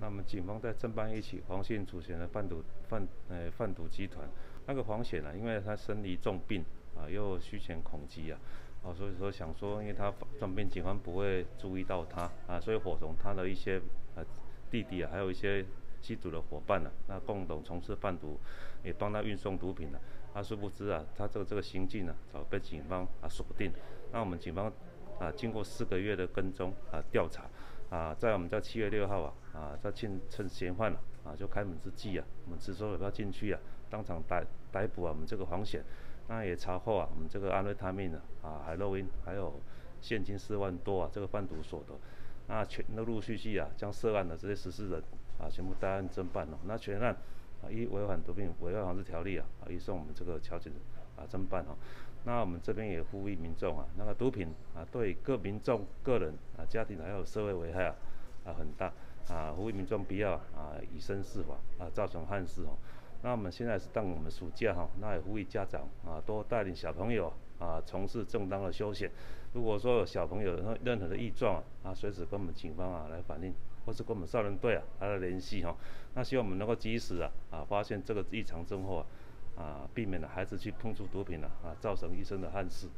那么警方在侦办一起黄姓主嫌的贩毒贩呃贩毒集团，那个黄显啊，因为他身离重病啊，又虚前恐急啊，啊，所以说想说，因为他重病，警方不会注意到他啊，所以伙同他的一些呃弟弟啊，还有一些吸毒的伙伴呢，那共同从事贩毒，也帮他运送毒品呢。啊，殊不知啊，他这个这个行径呢，早被警方啊锁定。那我们警方啊，经过四个月的跟踪啊调查。啊，在我们在七月六号啊，啊，在趁趁嫌犯了啊，就开门之际啊，我们直说要不要进去啊，当场逮逮捕啊，我们这个黄显，那也查获啊，我们这个安瑞他命啊，啊，海洛因，还有现金四万多啊，这个贩毒所得，那全陆陆续续啊，将涉案的这些十四人啊，全部带案侦办了，那全案一，违反毒品违法防治条例啊，啊，移送我们这个交警啊侦办哦。那我们这边也呼吁民众啊，那个毒品啊，对各民众、个人啊、家庭还有社会危害啊啊很大啊，呼吁民众不要啊以身试法啊，造成憾事哦。那我们现在是当我们暑假哈，那也呼吁家长啊，多带领小朋友啊从事正当的休闲。如果说有小朋友任任何的异状啊，随时跟我们警方啊来反映，或是跟我们少年队啊来联系哈。那希望我们能够及时啊啊发现这个异常症后啊。啊，避免了孩子去碰触毒品了啊，造成一生的憾事。